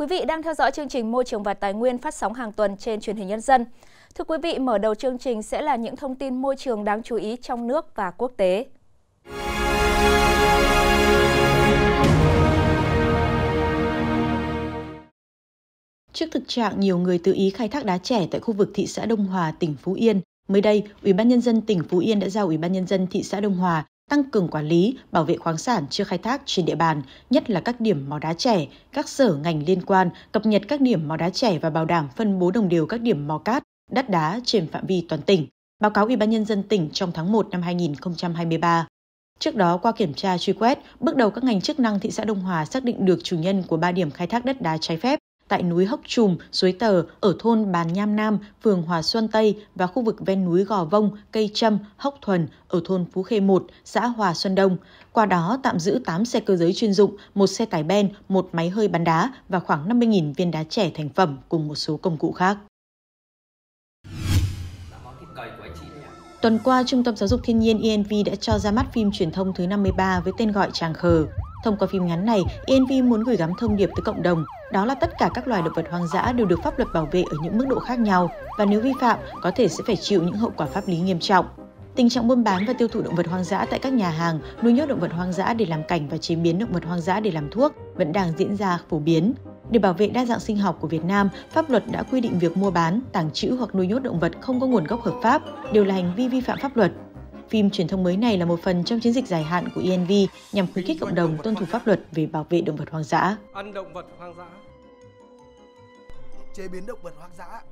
Quý vị đang theo dõi chương trình Môi trường và Tài nguyên phát sóng hàng tuần trên truyền hình nhân dân. Thưa quý vị, mở đầu chương trình sẽ là những thông tin môi trường đáng chú ý trong nước và quốc tế. Trước thực trạng nhiều người tự ý khai thác đá trẻ tại khu vực thị xã Đông Hòa, tỉnh Phú Yên, mới đây, Ủy ban nhân dân tỉnh Phú Yên đã giao Ủy ban nhân dân thị xã Đông Hòa tăng cường quản lý, bảo vệ khoáng sản chưa khai thác trên địa bàn, nhất là các điểm mỏ đá trẻ, các sở ngành liên quan cập nhật các điểm mỏ đá trẻ và bảo đảm phân bố đồng đều các điểm mỏ cát, đất đá trên phạm vi toàn tỉnh. Báo cáo Ủy ban nhân dân tỉnh trong tháng 1 năm 2023. Trước đó, qua kiểm tra truy quét, bước đầu các ngành chức năng thị xã Đông Hòa xác định được chủ nhân của ba điểm khai thác đất đá trái phép tại núi Hốc Trùm, Suối Tờ ở thôn Bàn Nham Nam, phường Hòa Xuân Tây và khu vực ven núi Gò Vông, Cây Trâm, Hốc Thuần ở thôn Phú Khê 1, xã Hòa Xuân Đông. Qua đó tạm giữ 8 xe cơ giới chuyên dụng, một xe tải ben, một máy hơi bắn đá và khoảng 50.000 viên đá trẻ thành phẩm cùng một số công cụ khác. Tuần qua, Trung tâm Giáo dục Thiên nhiên ENV đã cho ra mắt phim truyền thông thứ 53 với tên gọi Tràng Khờ. Thông qua phim ngắn này, ENV muốn gửi gắm thông điệp tới cộng đồng, đó là tất cả các loài động vật hoang dã đều được pháp luật bảo vệ ở những mức độ khác nhau và nếu vi phạm có thể sẽ phải chịu những hậu quả pháp lý nghiêm trọng. Tình trạng buôn bán và tiêu thụ động vật hoang dã tại các nhà hàng, nuôi nhốt động vật hoang dã để làm cảnh và chế biến động vật hoang dã để làm thuốc vẫn đang diễn ra phổ biến. Để bảo vệ đa dạng sinh học của Việt Nam, pháp luật đã quy định việc mua bán, tàng trữ hoặc nuôi nhốt động vật không có nguồn gốc hợp pháp đều là hành vi vi phạm pháp luật. Phim truyền thông mới này là một phần trong chiến dịch dài hạn của ENV nhằm khuyến khích cộng đồng tuân thủ pháp luật về bảo vệ động vật hoang dã. Ăn động vật hoang dã. Chế biến động vật hoang dã.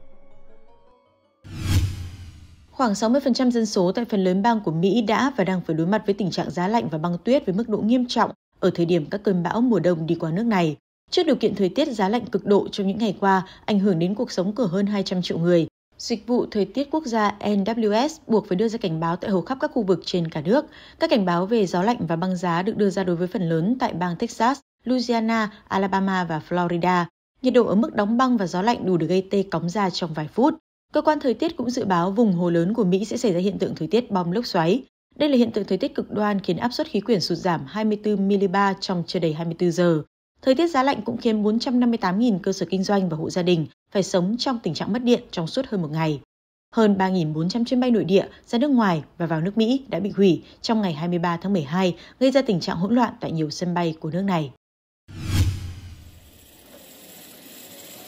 Khoảng 60% dân số tại phần lớn bang của Mỹ đã và đang phải đối mặt với tình trạng giá lạnh và băng tuyết với mức độ nghiêm trọng ở thời điểm các cơn bão mùa đông đi qua nước này. Trước điều kiện thời tiết giá lạnh cực độ trong những ngày qua ảnh hưởng đến cuộc sống của hơn 200 triệu người, Dịch vụ Thời tiết Quốc gia NWS buộc phải đưa ra cảnh báo tại hầu khắp các khu vực trên cả nước. Các cảnh báo về gió lạnh và băng giá được đưa ra đối với phần lớn tại bang Texas, Louisiana, Alabama và Florida. Nhiệt độ ở mức đóng băng và gió lạnh đủ để gây tê cóng da trong vài phút. Cơ quan thời tiết cũng dự báo vùng hồ lớn của Mỹ sẽ xảy ra hiện tượng thời tiết bom lốc xoáy. Đây là hiện tượng thời tiết cực đoan khiến áp suất khí quyển sụt giảm 24 mB trong chưa đầy 24 giờ. Thời tiết giá lạnh cũng khiến 458.000 cơ sở kinh doanh và hộ gia đình phải sống trong tình trạng mất điện trong suốt hơn một ngày. Hơn 3.400 chuyến bay nội địa ra nước ngoài và vào nước Mỹ đã bị hủy trong ngày 23 tháng 12, gây ra tình trạng hỗn loạn tại nhiều sân bay của nước này.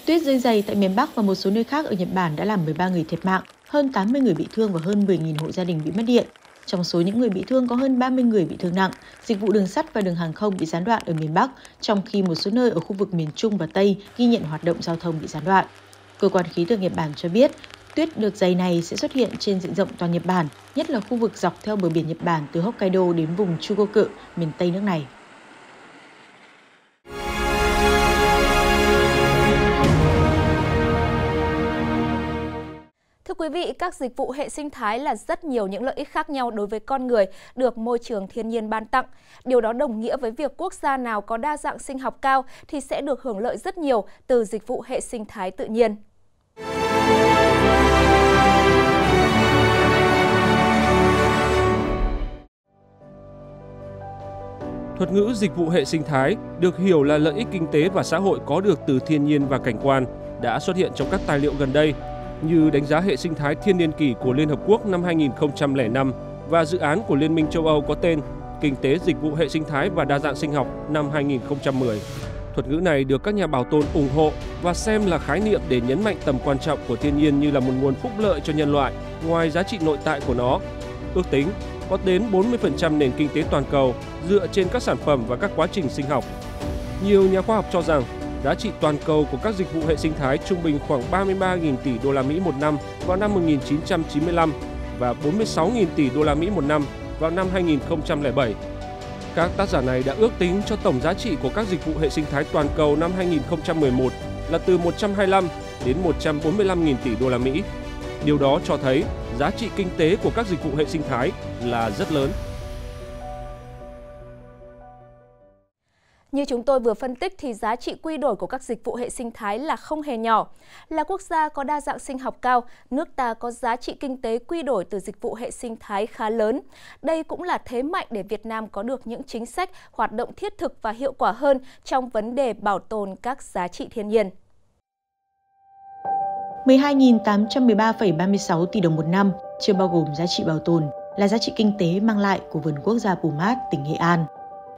Tuyết rơi dày tại miền Bắc và một số nơi khác ở Nhật Bản đã làm 13 người thiệt mạng, hơn 80 người bị thương và hơn 10.000 hộ gia đình bị mất điện. Trong số những người bị thương có hơn 30 người bị thương nặng, dịch vụ đường sắt và đường hàng không bị gián đoạn ở miền Bắc, trong khi một số nơi ở khu vực miền Trung và Tây ghi nhận hoạt động giao thông bị gián đoạn. Cơ quan khí tượng Nhật Bản cho biết, tuyết được dày này sẽ xuất hiện trên diện rộng toàn Nhật Bản, nhất là khu vực dọc theo bờ biển Nhật Bản từ Hokkaido đến vùng Chugoku, miền Tây nước này. Quý vị, các dịch vụ hệ sinh thái là rất nhiều những lợi ích khác nhau đối với con người được môi trường thiên nhiên ban tặng. Điều đó đồng nghĩa với việc quốc gia nào có đa dạng sinh học cao thì sẽ được hưởng lợi rất nhiều từ dịch vụ hệ sinh thái tự nhiên. Thuật ngữ dịch vụ hệ sinh thái được hiểu là lợi ích kinh tế và xã hội có được từ thiên nhiên và cảnh quan đã xuất hiện trong các tài liệu gần đây như đánh giá hệ sinh thái thiên niên kỷ của Liên Hợp Quốc năm 2005 và dự án của Liên minh châu Âu có tên Kinh tế dịch vụ hệ sinh thái và đa dạng sinh học năm 2010. Thuật ngữ này được các nhà bảo tồn ủng hộ và xem là khái niệm để nhấn mạnh tầm quan trọng của thiên nhiên như là một nguồn phúc lợi cho nhân loại, ngoài giá trị nội tại của nó. Ước tính có đến 40% nền kinh tế toàn cầu dựa trên các sản phẩm và các quá trình sinh học. Nhiều nhà khoa học cho rằng Giá trị toàn cầu của các dịch vụ hệ sinh thái trung bình khoảng 33.000 tỷ đô la Mỹ một năm vào năm 1995 và 46.000 tỷ đô la Mỹ một năm vào năm 2007. Các tác giả này đã ước tính cho tổng giá trị của các dịch vụ hệ sinh thái toàn cầu năm 2011 là từ 125 đến 145.000 tỷ đô la Mỹ. Điều đó cho thấy giá trị kinh tế của các dịch vụ hệ sinh thái là rất lớn. Như chúng tôi vừa phân tích thì giá trị quy đổi của các dịch vụ hệ sinh thái là không hề nhỏ. Là quốc gia có đa dạng sinh học cao, nước ta có giá trị kinh tế quy đổi từ dịch vụ hệ sinh thái khá lớn. Đây cũng là thế mạnh để Việt Nam có được những chính sách, hoạt động thiết thực và hiệu quả hơn trong vấn đề bảo tồn các giá trị thiên nhiên. 12.813,36 tỷ đồng một năm, chưa bao gồm giá trị bảo tồn, là giá trị kinh tế mang lại của vườn quốc gia Pumat, tỉnh Nghệ An.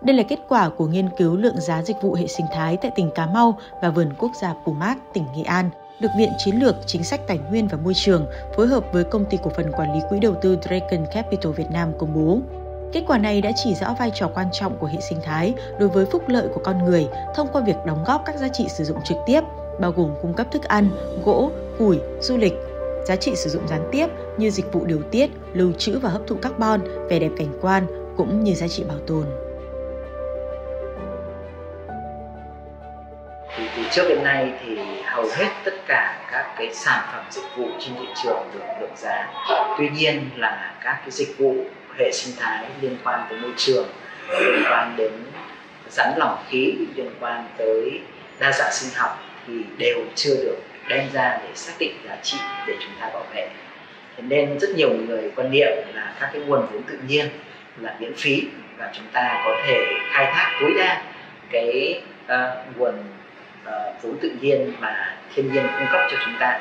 Đây là kết quả của nghiên cứu lượng giá dịch vụ hệ sinh thái tại tỉnh Cà Mau và vườn quốc gia Pumat, tỉnh Nghệ An, được Viện Chiến lược Chính sách Tài nguyên và Môi trường phối hợp với công ty cổ phần quản lý quỹ đầu tư Dragon Capital Việt Nam công bố. Kết quả này đã chỉ rõ vai trò quan trọng của hệ sinh thái đối với phúc lợi của con người thông qua việc đóng góp các giá trị sử dụng trực tiếp, bao gồm cung cấp thức ăn, gỗ, củi, du lịch, giá trị sử dụng gián tiếp như dịch vụ điều tiết, lưu trữ và hấp thụ carbon, vẻ đẹp cảnh quan cũng như giá trị bảo tồn. Thì từ trước đến nay thì hầu hết tất cả các cái sản phẩm dịch vụ trên thị trường được được giá. Tuy nhiên là các cái dịch vụ hệ sinh thái liên quan tới môi trường liên quan đến rắn lỏng khí liên quan tới đa dạng sinh học thì đều chưa được đem ra để xác định giá trị để chúng ta bảo vệ. Thế nên rất nhiều người quan niệm là các cái nguồn vốn tự nhiên là miễn phí và chúng ta có thể khai thác tối đa cái uh, nguồn Ờ, uh, vốn tự nhiên mà thiên nhiên cung cấp cho chúng ta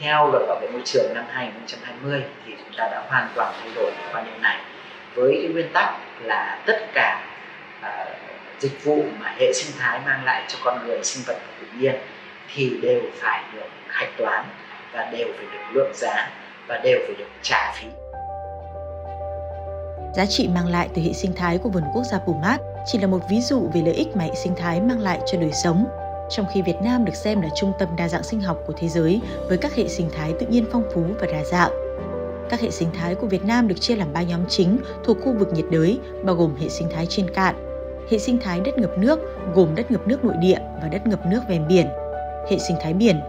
theo luật bảo vệ môi trường năm 2020 thì chúng ta đã hoàn toàn thay đổi quan niệm này với cái nguyên tắc là tất cả uh, dịch vụ mà hệ sinh thái mang lại cho con người sinh vật và tự nhiên thì đều phải được hạch toán và đều phải được lượng giá và đều phải được trả phí. Giá trị mang lại từ hệ sinh thái của vườn quốc gia Pumat chỉ là một ví dụ về lợi ích mà hệ sinh thái mang lại cho đời sống. Trong khi Việt Nam được xem là trung tâm đa dạng sinh học của thế giới với các hệ sinh thái tự nhiên phong phú và đa dạng. Các hệ sinh thái của Việt Nam được chia làm ba nhóm chính thuộc khu vực nhiệt đới, bao gồm hệ sinh thái trên cạn, hệ sinh thái đất ngập nước gồm đất ngập nước nội địa và đất ngập nước ven biển, hệ sinh thái biển.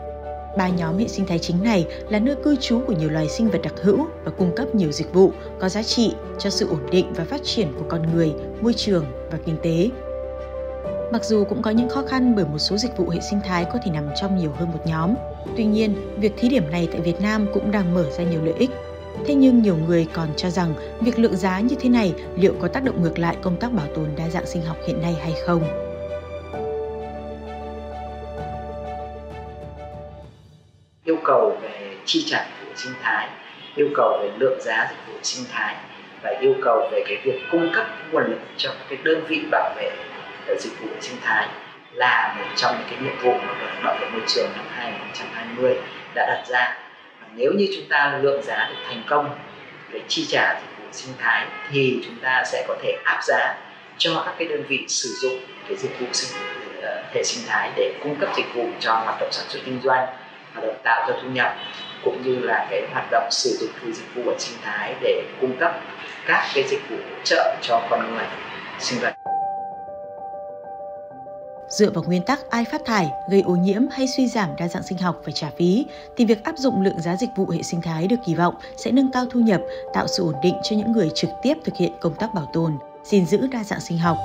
Ba nhóm hệ sinh thái chính này là nơi cư trú của nhiều loài sinh vật đặc hữu và cung cấp nhiều dịch vụ có giá trị cho sự ổn định và phát triển của con người, môi trường và kinh tế. Mặc dù cũng có những khó khăn bởi một số dịch vụ hệ sinh thái có thể nằm trong nhiều hơn một nhóm, tuy nhiên, việc thí điểm này tại Việt Nam cũng đang mở ra nhiều lợi ích. Thế nhưng nhiều người còn cho rằng việc lượng giá như thế này liệu có tác động ngược lại công tác bảo tồn đa dạng sinh học hiện nay hay không? yêu cầu về chi trả của sinh thái yêu cầu về lượng giá dịch vụ sinh thái và yêu cầu về cái việc cung cấp nguồn lực cho các cái đơn vị bảo vệ dịch vụ sinh thái là một trong những cái nhiệm vụ mà luật bảo vệ môi trường năm 2020 đã đặt ra. Và nếu như chúng ta lượng giá được thành công để chi trả dịch vụ sinh thái thì chúng ta sẽ có thể áp giá cho các cái đơn vị sử dụng cái dịch vụ sinh ờ, hệ sinh thái để cung cấp dịch vụ cho hoạt động sản xuất kinh doanh, hoạt động tạo ra thu nhập, cũng như là cái hoạt động sử dụng cái dịch vụ sinh thái để cung cấp các cái dịch vụ hỗ trợ cho con người, sinh vật. Dựa vào nguyên tắc ai phát thải, gây ô nhiễm hay suy giảm đa dạng sinh học phải trả phí, thì việc áp dụng lượng giá dịch vụ hệ sinh thái được kỳ vọng sẽ nâng cao thu nhập, tạo sự ổn định cho những người trực tiếp thực hiện công tác bảo tồn, gìn giữ đa dạng sinh học.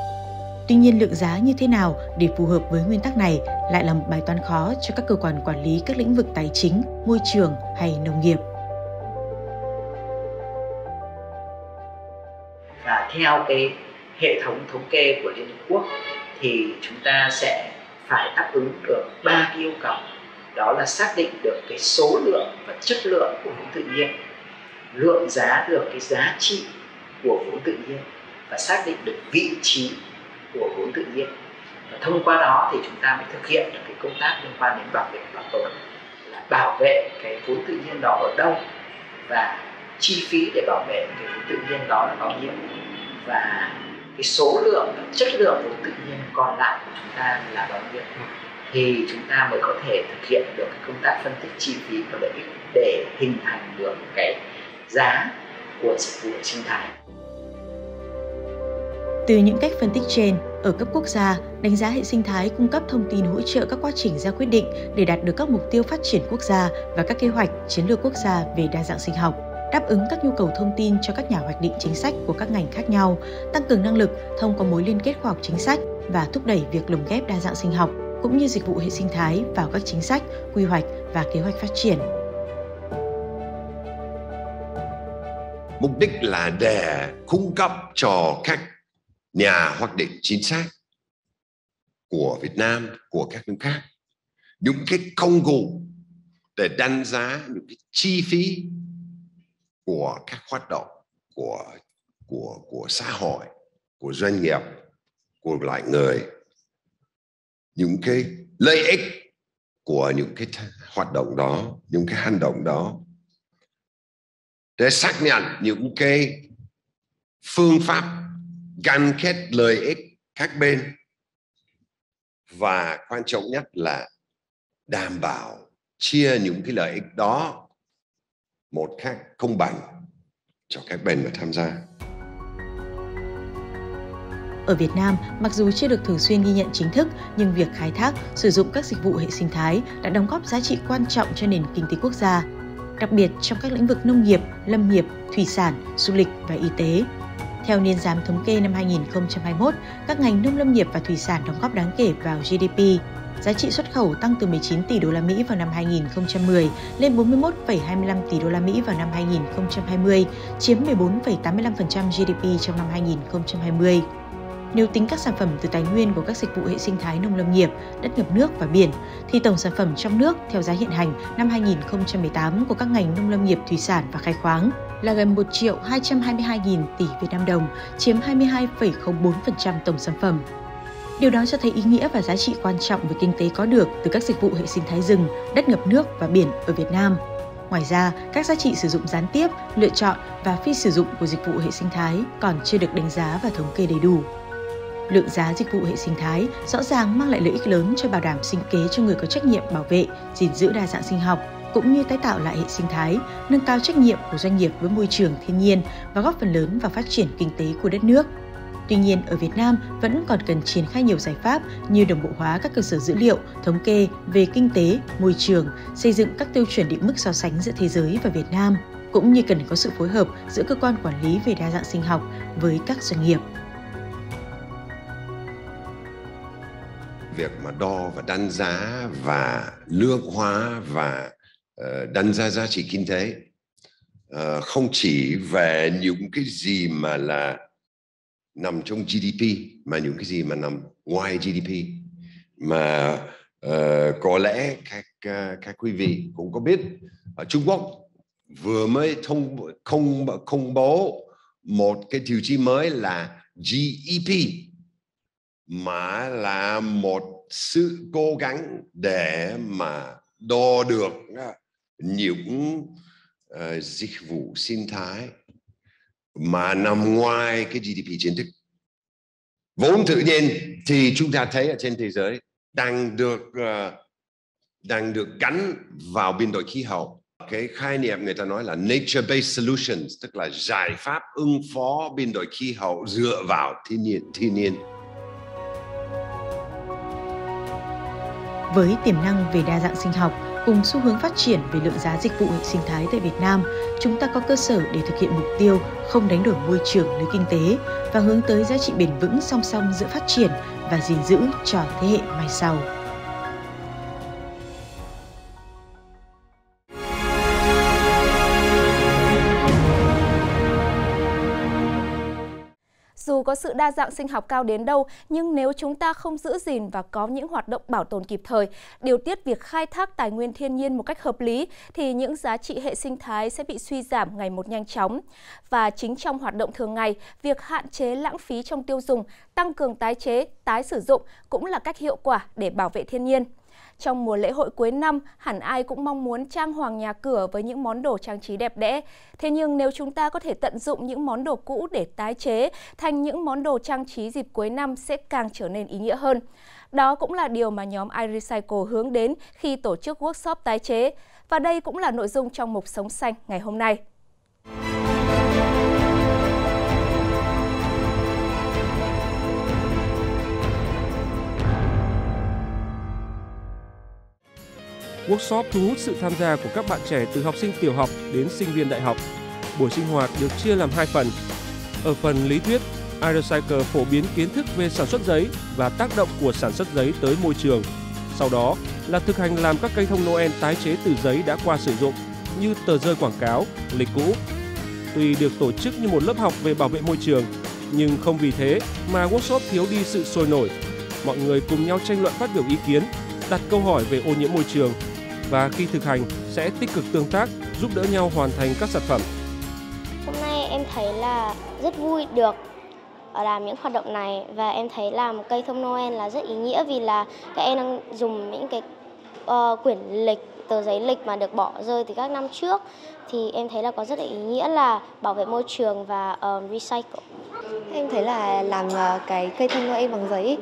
Tuy nhiên lượng giá như thế nào để phù hợp với nguyên tắc này lại là một bài toán khó cho các cơ quan quản lý các lĩnh vực tài chính, môi trường hay nông nghiệp. Và theo cái hệ thống thống kê của Liên Hợp Quốc thì chúng ta sẽ phải đáp ứng được ba yêu cầu. Đó là xác định được cái số lượng và chất lượng của vốn tự nhiên, lượng giá được cái giá trị của vốn tự nhiên và xác định được vị trí của vốn tự nhiên. Và thông qua đó thì chúng ta mới thực hiện được cái công tác liên quan đến bảo vệ bảo tồn, là bảo vệ cái vốn tự nhiên đó ở đâu và chi phí để bảo vệ cái vốn tự nhiên đó là bao nhiêu. Và cái số lượng và chất lượng vốn tự nhiên còn lại của chúng ta là bao nhiêu thì chúng ta mới có thể thực hiện được cái công tác phân tích chi phí và lợi ích để hình thành được cái giá của dịch vụ sinh thái. Từ những cách phân tích trên, ở cấp quốc gia, đánh giá hệ sinh thái cung cấp thông tin hỗ trợ các quá trình ra quyết định để đạt được các mục tiêu phát triển quốc gia và các kế hoạch chiến lược quốc gia về đa dạng sinh học, đáp ứng các nhu cầu thông tin cho các nhà hoạch định chính sách của các ngành khác nhau, tăng cường năng lực thông qua mối liên kết khoa học chính sách, và thúc đẩy việc lồng ghép đa dạng sinh học cũng như dịch vụ hệ sinh thái vào các chính sách, quy hoạch và kế hoạch phát triển. Mục đích là để cung cấp cho các nhà hoạch định chính sách của Việt Nam, của các nước khác những cái công cụ để đánh giá những cái chi phí của các hoạt động của của của xã hội của doanh nghiệp của loại người những cái lợi ích của những cái hoạt động đó, những cái hành động đó, để xác nhận những cái phương pháp gắn kết lợi ích các bên và quan trọng nhất là đảm bảo chia những cái lợi ích đó một cách công bằng cho các bên mà tham gia. Ở Việt Nam, mặc dù chưa được thường xuyên ghi nhận chính thức, nhưng việc khai thác, sử dụng các dịch vụ hệ sinh thái đã đóng góp giá trị quan trọng cho nền kinh tế quốc gia, đặc biệt trong các lĩnh vực nông nghiệp, lâm nghiệp, thủy sản, du lịch và y tế. Theo niên giám thống kê năm 2021, các ngành nông lâm nghiệp và thủy sản đóng góp đáng kể vào GDP, giá trị xuất khẩu tăng từ 19 tỷ đô la Mỹ vào năm 2010 lên 41,25 tỷ đô la Mỹ vào năm 2020, chiếm 14,85% GDP trong năm 2020. Nếu tính các sản phẩm từ tài nguyên của các dịch vụ hệ sinh thái nông lâm nghiệp, đất ngập nước và biển, thì tổng sản phẩm trong nước theo giá hiện hành năm 2018 của các ngành nông lâm nghiệp thủy sản và khai khoáng là gần 1 triệu 222 nghìn tỷ Việt Nam đồng, chiếm 22,04% tổng sản phẩm. Điều đó cho thấy ý nghĩa và giá trị quan trọng về kinh tế có được từ các dịch vụ hệ sinh thái rừng, đất ngập nước và biển ở Việt Nam. Ngoài ra, các giá trị sử dụng gián tiếp, lựa chọn và phi sử dụng của dịch vụ hệ sinh thái còn chưa được đánh giá và thống kê đầy đủ. Lượng giá dịch vụ hệ sinh thái rõ ràng mang lại lợi ích lớn cho bảo đảm sinh kế cho người có trách nhiệm bảo vệ, gìn giữ đa dạng sinh học, cũng như tái tạo lại hệ sinh thái, nâng cao trách nhiệm của doanh nghiệp với môi trường thiên nhiên và góp phần lớn vào phát triển kinh tế của đất nước. Tuy nhiên, ở Việt Nam vẫn còn cần triển khai nhiều giải pháp như đồng bộ hóa các cơ sở dữ liệu, thống kê về kinh tế, môi trường, xây dựng các tiêu chuẩn định mức so sánh giữa thế giới và Việt Nam, cũng như cần có sự phối hợp giữa cơ quan quản lý về đa dạng sinh học với các doanh nghiệp. Việc mà đo và đánh giá và lương hóa và uh, đánh giá giá trị kinh tế. Uh, không chỉ về những cái gì mà là nằm trong GDP mà những cái gì mà nằm ngoài GDP mà uh, có lẽ các uh, các quý vị cũng có biết ở Trung Quốc vừa mới thông không công bố một cái tiêu chí mới là GEP mà là một sự cố gắng để mà đo được à, những uh, dịch vụ sinh thái mà nằm ngoài cái GDP chính thức. Vốn tự nhiên thì chúng ta thấy ở trên thế giới đang được uh, đang được gắn vào biến đổi khí hậu. Cái khái niệm người ta nói là nature-based solutions, tức là giải pháp ứng phó biến đổi khí hậu dựa vào thiên nhiên. Thiên nhiên. Với tiềm năng về đa dạng sinh học, cùng xu hướng phát triển về lượng giá dịch vụ hệ sinh thái tại Việt Nam, chúng ta có cơ sở để thực hiện mục tiêu không đánh đổi môi trường lấy kinh tế và hướng tới giá trị bền vững song song giữa phát triển và gìn giữ cho thế hệ mai sau. Có sự đa dạng sinh học cao đến đâu, nhưng nếu chúng ta không giữ gìn và có những hoạt động bảo tồn kịp thời, điều tiết việc khai thác tài nguyên thiên nhiên một cách hợp lý, thì những giá trị hệ sinh thái sẽ bị suy giảm ngày một nhanh chóng. Và chính trong hoạt động thường ngày, việc hạn chế lãng phí trong tiêu dùng, tăng cường tái chế, tái sử dụng cũng là cách hiệu quả để bảo vệ thiên nhiên. Trong mùa lễ hội cuối năm, hẳn ai cũng mong muốn trang hoàng nhà cửa với những món đồ trang trí đẹp đẽ. Thế nhưng nếu chúng ta có thể tận dụng những món đồ cũ để tái chế thành những món đồ trang trí dịp cuối năm sẽ càng trở nên ý nghĩa hơn. Đó cũng là điều mà nhóm iRecycle hướng đến khi tổ chức workshop tái chế. Và đây cũng là nội dung trong mục Sống Xanh ngày hôm nay. Workshop thu hút sự tham gia của các bạn trẻ từ học sinh tiểu học đến sinh viên đại học. Buổi sinh hoạt được chia làm hai phần. Ở phần lý thuyết, Aerocycle phổ biến kiến thức về sản xuất giấy và tác động của sản xuất giấy tới môi trường. Sau đó là thực hành làm các cây thông Noel tái chế từ giấy đã qua sử dụng như tờ rơi quảng cáo, lịch cũ. Tuy được tổ chức như một lớp học về bảo vệ môi trường, nhưng không vì thế mà workshop thiếu đi sự sôi nổi. Mọi người cùng nhau tranh luận phát biểu ý kiến, đặt câu hỏi về ô nhiễm môi trường và khi thực hành sẽ tích cực tương tác, giúp đỡ nhau hoàn thành các sản phẩm. Hôm nay em thấy là rất vui được ờ, làm những hoạt động này và em thấy làm cây thông Noel là rất ý nghĩa vì là các em đang dùng những cái uh, quyển lịch tờ giấy lịch mà được bỏ rơi từ các năm trước thì em thấy là có rất là ý nghĩa là bảo vệ môi trường và uh, recycle. Em thấy là làm ờ, cái cây thông Noel bằng giấy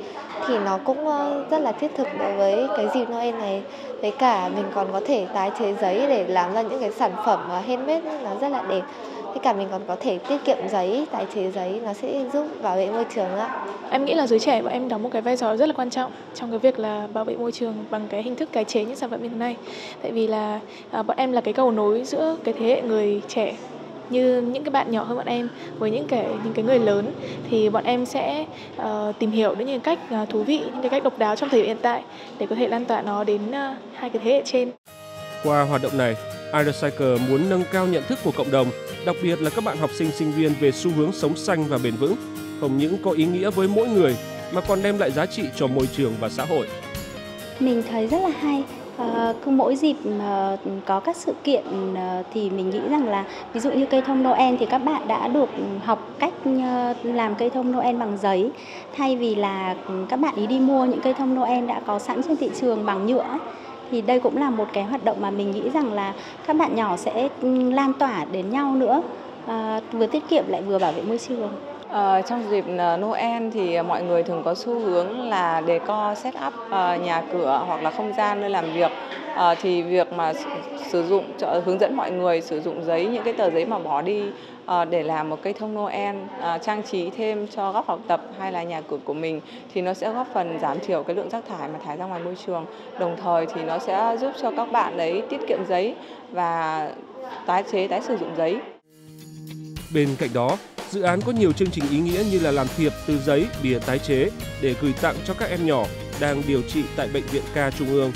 thì nó cũng ờ, rất là thiết thực đối với cái dịp Noel này. Với cả mình còn có thể tái chế giấy để làm ra những cái sản phẩm ờ, handmade nó rất là đẹp. Với cả mình còn có thể tiết kiệm giấy, tái chế giấy nó sẽ giúp bảo vệ môi trường ạ. Em nghĩ là giới trẻ bọn em đóng một cái vai trò rất là quan trọng trong cái việc là bảo vệ môi trường bằng cái hình thức tái chế những sản phẩm như thế này. Tại vì là à, bọn em là cái cầu nối giữa cái thế hệ người trẻ như những cái bạn nhỏ hơn bọn em với những cái những cái người lớn thì bọn em sẽ uh, tìm hiểu đến những cách uh, thú vị những cái cách độc đáo trong thời điểm hiện tại để có thể lan tỏa nó đến uh, hai cái thế hệ trên. Qua hoạt động này, iRecycle muốn nâng cao nhận thức của cộng đồng, đặc biệt là các bạn học sinh sinh viên về xu hướng sống xanh và bền vững, không những có ý nghĩa với mỗi người mà còn đem lại giá trị cho môi trường và xã hội. Mình thấy rất là hay À, cứ mỗi dịp mà có các sự kiện ờ, thì mình nghĩ rằng là ví dụ như cây thông Noel thì các bạn đã được học cách làm cây thông Noel bằng giấy thay vì là các bạn ý đi mua những cây thông Noel đã có sẵn trên thị trường bằng nhựa thì đây cũng là một cái hoạt động mà mình nghĩ rằng là các bạn nhỏ sẽ ừ, lan tỏa đến nhau nữa. À, vừa tiết kiệm lại vừa bảo vệ môi trường. À, trong dịp ờ, Noel thì mọi người thường có xu hướng là decor set up ờ, nhà cửa hoặc là không gian nơi làm việc. Uh, thì việc mà sử dụng hướng dẫn mọi người sử dụng giấy những cái tờ giấy mà bỏ đi uh, để làm một cây thông Noel uh, trang trí thêm cho góc học tập hay là nhà cửa của mình thì nó sẽ góp phần giảm thiểu cái lượng rác thải mà thải ra ngoài môi trường. Đồng thời thì nó sẽ giúp cho các bạn đấy tiết kiệm giấy và tái chế tái sử dụng giấy bên cạnh đó Dự án có nhiều chương trình ý nghĩa như là làm thiệp từ giấy, bìa tái chế để gửi tặng cho các em nhỏ đang điều trị tại Bệnh viện ca Trung ương.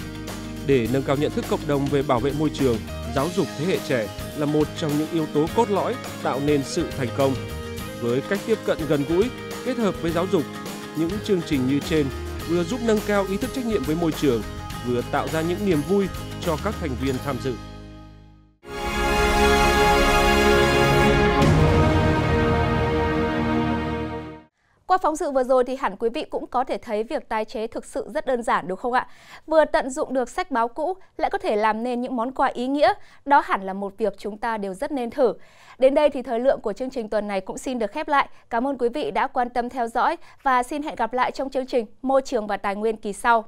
Để nâng cao nhận thức cộng đồng về bảo vệ môi trường, giáo dục thế hệ trẻ là một trong những yếu tố cốt lõi tạo nên sự thành công. Với cách tiếp cận gần gũi, kết hợp với giáo dục, những chương trình như trên vừa giúp nâng cao ý thức trách nhiệm với môi trường, vừa tạo ra những niềm vui cho các thành viên tham dự. Qua phóng sự vừa rồi thì hẳn quý vị cũng có thể thấy việc tái chế thực sự rất đơn giản đúng không ạ? Vừa tận dụng được sách báo cũ lại có thể làm nên những món quà ý nghĩa, đó hẳn là một việc chúng ta đều rất nên thử. Đến đây thì thời lượng của chương trình tuần này cũng xin được khép lại. Cảm ơn quý vị đã quan tâm theo dõi và xin hẹn gặp lại trong chương trình Môi trường và Tài nguyên kỳ sau.